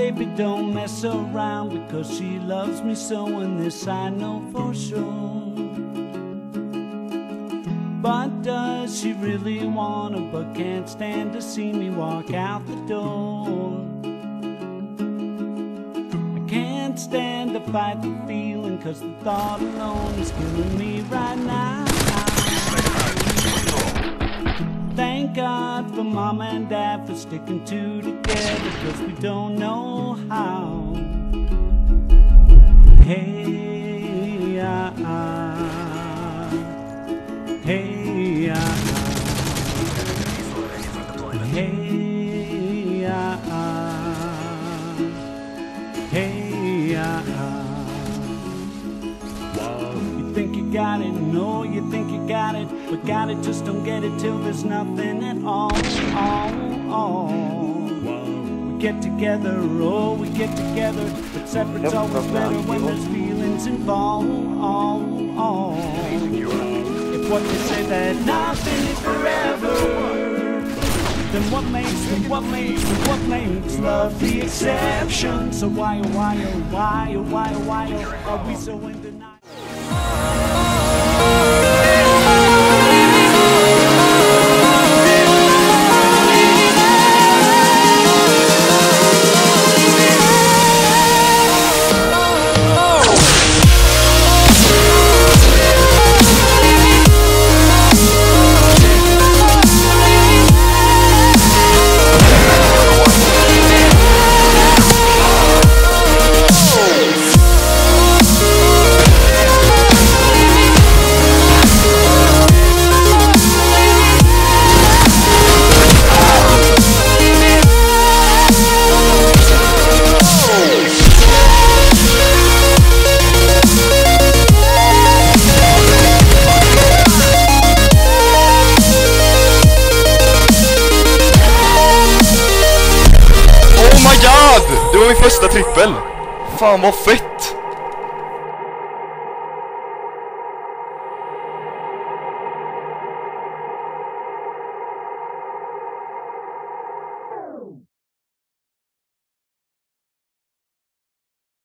baby don't mess around because she loves me so, and this I know for sure. But does she really wanna, but can't stand to see me walk out the door? I can't stand to fight the feeling, cause the thought alone is killing me right now. Thank God for mom and dad for sticking two together, cause we don't know how. Hey, ah, ah. Hey, ah, ah. Hey, ah, ah. Hey, got it, no, you think you got it, but got it, just don't get it till there's nothing at all, all, all. We get together, oh, we get together, but separate's always better when there's feelings involved, all, all. If what they say that nothing is forever, then what makes, then what makes, then what makes love the exception? So why, oh, why, oh, why, oh, why, oh, why, are we so in denial? Första trippel! Fan vad fett!